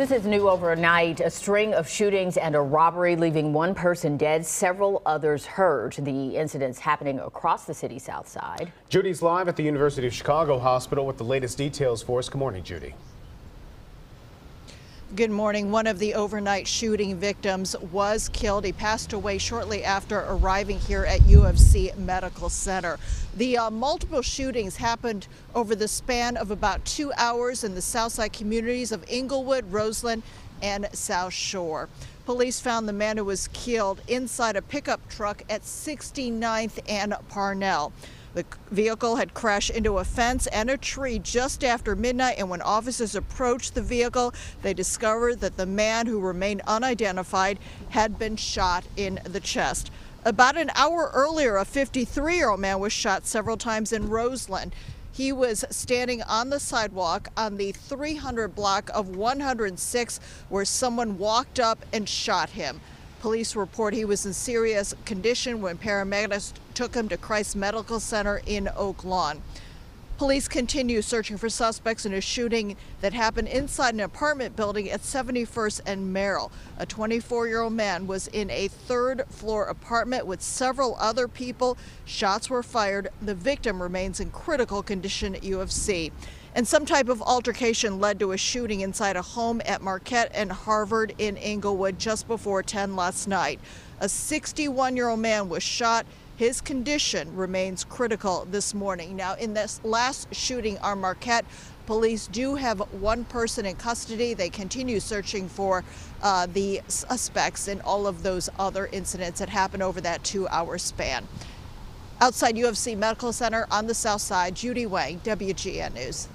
This is new overnight. A string of shootings and a robbery leaving one person dead, several others hurt. The incidents happening across the city's south side. Judy's live at the University of Chicago Hospital with the latest details for us. Good morning, Judy. Good morning. One of the overnight shooting victims was killed. He passed away shortly after arriving here at U of C Medical Center. The uh, multiple shootings happened over the span of about two hours in the Southside communities of Englewood, Roseland, and South Shore. Police found the man who was killed inside a pickup truck at 69th and Parnell. The vehicle had crashed into a fence and a tree just after midnight, and when officers approached the vehicle, they discovered that the man who remained unidentified had been shot in the chest. About an hour earlier, a 53 year old man was shot several times in Roseland. He was standing on the sidewalk on the 300 block of 106 where someone walked up and shot him. Police report he was in serious condition when paramedics took him to Christ Medical Center in Oak Lawn. Police continue searching for suspects in a shooting that happened inside an apartment building at 71st and Merrill. A 24 year old man was in a third floor apartment with several other people. Shots were fired. The victim remains in critical condition at U of C and some type of altercation led to a shooting inside a home at Marquette and Harvard in Englewood just before 10 last night. A 61 year old man was shot. His condition remains critical this morning. Now, in this last shooting on Marquette, police do have one person in custody. They continue searching for uh, the suspects in all of those other incidents that happened over that two hour span. Outside U of C Medical Center on the south side, Judy Wang, WGN News.